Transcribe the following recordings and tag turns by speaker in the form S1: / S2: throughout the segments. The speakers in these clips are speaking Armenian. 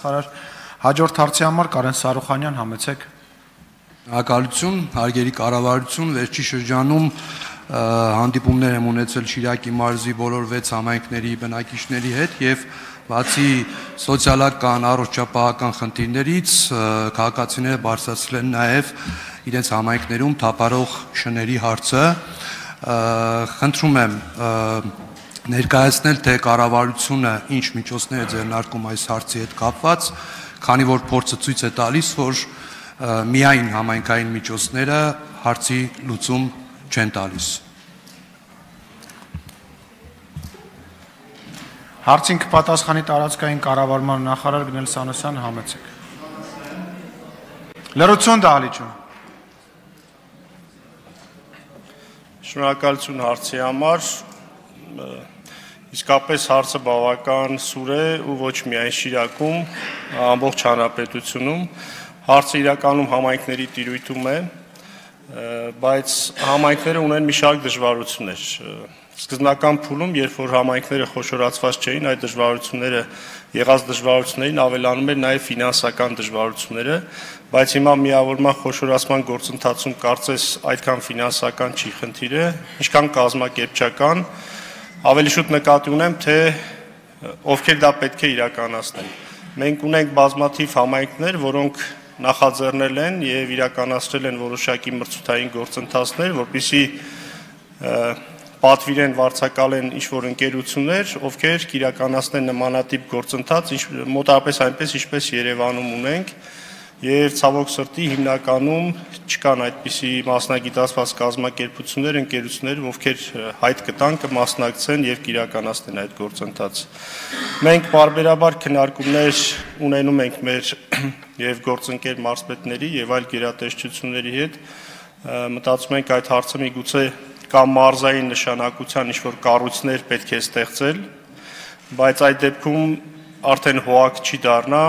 S1: նախարար։ Հաջորդ հարցի համար Կարեն Սարուխանյան, համեցեք։
S2: Ակալություն, հարգելի կառավարություն, վերջի շրջանում հանդիպումներ եմ ունեցել Շիրակի մարզի բոլոր 6 համայնքների բնակիչների հետ եւ բացի սոցիալական առողջապահական խնդիրներից քաղաքացիները բարձրացրել են նաեւ իրենց համայնքներում թափարող շների հարցը խնդրում եմ ներկայացնել թե կառավարությունը ինչ միջոցներ է ձեռնարկում այս հարցի հետ կապված քանի որ փորձը ցույց է տալիս որ միայն համայնքային միջոցները հարցի լուծում չեն տալիս
S1: Հարցին կպատասխանի տարածքային կառավարման նախարար Գնել Սանոսյան համեցեք։ Լրություն դահլիճում։
S3: Շնորհակալություն հարցի համար։ Իսկապես հարցը բավական սուր է ու ոչ միայն Շիրակում, ամբողջ հանրապետությունում։ Հարցը իրականում համայնքների տիրույթում է, բայց համայնքները ունեն մի շարք դժվարություններ Սկզբնական փուլում, երբ որ համայնքները խոշորացված չէին, այդ դժվարությունները եղած դժվարություններին ավելանում էր նաև ֆինանսական դժվարությունները, բայց հիմա միավորման խոշորացման գործընթացում կարծես այդքան ֆինանսական չի խնդիրը, ինչքան կազմակերպչական, ավելի շուտ նկատի ունեմ, թե ովքեր դա պետք է իրականացնեն։ Մենք ունենք բազմաթիվ համայնքներ, որոնք նախաձեռնել են եւ իրականացրել են որոշակի մրցութային գործընթացներ, որpիսի պատվիրեն վարձակալեն ինչ-որ ընկերություններ, ովքեր կիրականացնեն նմանատիպ գործընթաց, մոտավորապես այնպես, ինչպես Երևանում ունենք, եւ ցավոք սրտի հիմնականում չկան այդպիսի մասնագիտացված կազմակերպություններ, ընկերություններ, ովքեր հայտ կտան կմասնակցեն եւ կիրականացնեն այդ գործընթացը։ Մենք բարբերաբար քննարկումներ ունենում ենք մեր եւ գործընկեր մարզպետների եւ այլ գերատեսչությունների հետ մտածում ենք այդ հարցը միգուցե կամ մարզային նշանակության ինչ-որ կառույցներ պետք է ստեղծել, բայց այդ դեպքում արդեն հոակ չի դառնա,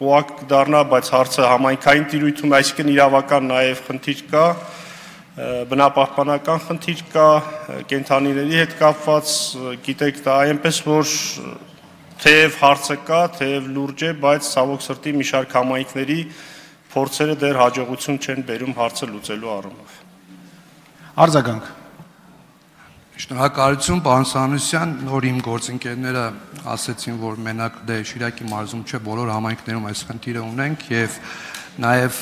S3: հոակ դառնա, բայց հարցը համայնքային տիրույթում, այսինքն իրավական նաև խնդիր կա, բնապահպանական խնդիր կա, կենթանիների հետ կապված, գիտեք, դա այնպես որ թեև հարցը կա, թեև լուրջ է, բայց ցավոք սրտի մի շարք համայնքների փորձերը դեռ հաջողություն չեն բերում հարցը լուծելու առումով։
S1: Արձագանք։
S2: Շնորհակալություն, պարոն Սանուսյան, նոր իմ գործընկերները ասացին, որ մենակ դե Շիրակի մարզում չէ, բոլոր համայնքներում այս խնդիրը ունենք եւ նաև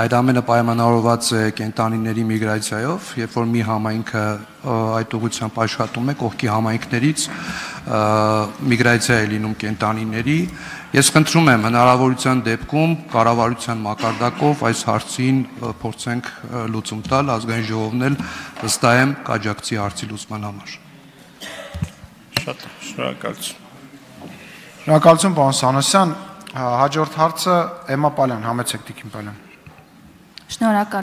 S2: այդ ամենը պայմանավորված է կենտանիների միգրացիայով, երբ որ մի համայնքը այդ ուղղությամբ աշխատում է կողքի համայնքներից միգրացիա է լինում կենտանիների Ես խնդրում եմ հնարավորության դեպքում կառավարության մակարդակով այս հարցին փորձենք լուծում տալ, ազգային ժողովն էլ վստահ եմ կաջակցի հարցի լուծման համար։
S3: Շատ շնորհակալություն։
S1: Շնորհակալություն պարոն Սանոսյան։ Հաջորդ հարցը Էմա Պալյան, համեցեք Տիկին Պալյան։
S4: Շնորհակալ